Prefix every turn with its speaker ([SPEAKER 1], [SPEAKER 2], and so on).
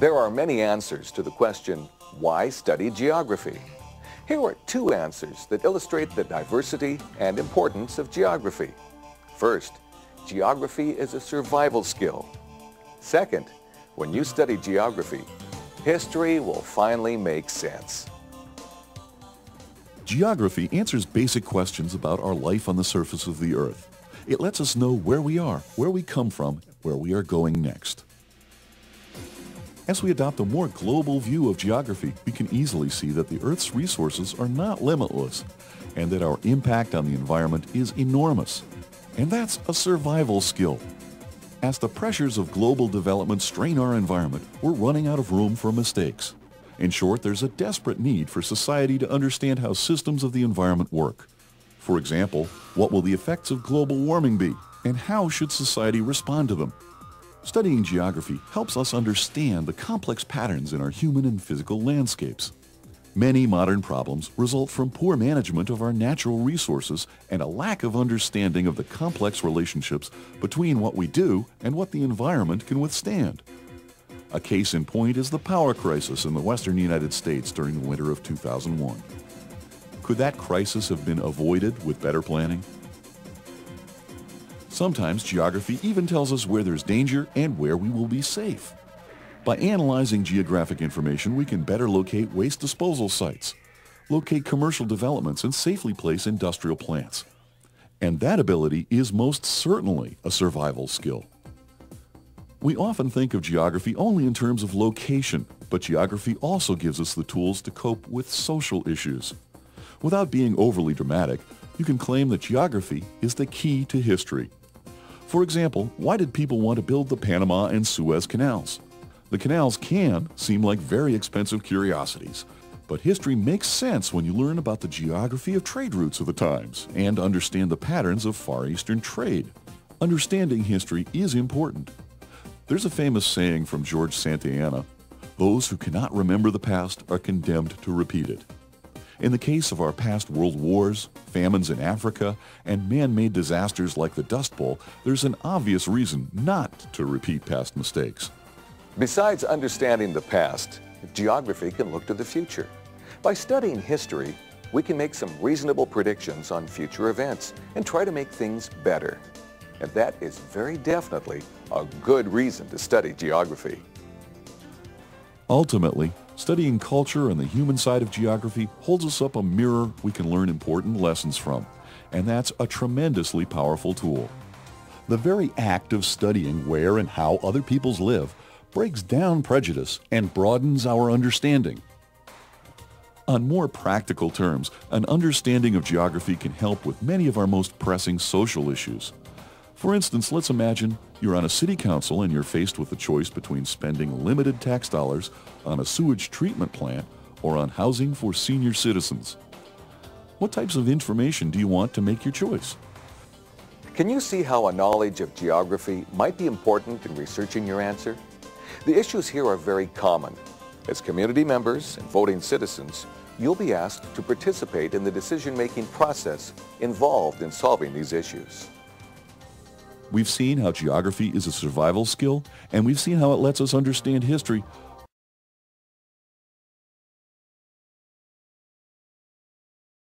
[SPEAKER 1] There are many answers to the question, why study geography? Here are two answers that illustrate the diversity and importance of geography. First, geography is a survival skill. Second, when you study geography, history will finally make sense.
[SPEAKER 2] Geography answers basic questions about our life on the surface of the earth. It lets us know where we are, where we come from, where we are going next. As we adopt a more global view of geography, we can easily see that the Earth's resources are not limitless and that our impact on the environment is enormous. And that's a survival skill. As the pressures of global development strain our environment, we're running out of room for mistakes. In short, there's a desperate need for society to understand how systems of the environment work. For example, what will the effects of global warming be, and how should society respond to them? Studying geography helps us understand the complex patterns in our human and physical landscapes. Many modern problems result from poor management of our natural resources and a lack of understanding of the complex relationships between what we do and what the environment can withstand. A case in point is the power crisis in the western United States during the winter of 2001. Could that crisis have been avoided with better planning? Sometimes geography even tells us where there's danger and where we will be safe. By analyzing geographic information, we can better locate waste disposal sites, locate commercial developments, and safely place industrial plants. And that ability is most certainly a survival skill. We often think of geography only in terms of location, but geography also gives us the tools to cope with social issues. Without being overly dramatic, you can claim that geography is the key to history. For example, why did people want to build the Panama and Suez canals? The canals can seem like very expensive curiosities, but history makes sense when you learn about the geography of trade routes of the times and understand the patterns of Far Eastern trade. Understanding history is important. There's a famous saying from George Santayana, those who cannot remember the past are condemned to repeat it. In the case of our past world wars, famines in Africa, and man-made disasters like the Dust Bowl, there's an obvious reason not to repeat past mistakes.
[SPEAKER 1] Besides understanding the past, geography can look to the future. By studying history, we can make some reasonable predictions on future events and try to make things better. And that is very definitely a good reason to study geography.
[SPEAKER 2] Ultimately, studying culture and the human side of geography holds us up a mirror we can learn important lessons from, and that's a tremendously powerful tool. The very act of studying where and how other peoples live breaks down prejudice and broadens our understanding. On more practical terms, an understanding of geography can help with many of our most pressing social issues. For instance, let's imagine you're on a city council and you're faced with the choice between spending limited tax dollars on a sewage treatment plant or on housing for senior citizens. What types of information do you want to make your choice?
[SPEAKER 1] Can you see how a knowledge of geography might be important in researching your answer? The issues here are very common. As community members and voting citizens, you'll be asked to participate in the decision-making process involved in solving these issues.
[SPEAKER 2] We've seen how geography is a survival skill, and we've seen how it lets us understand history,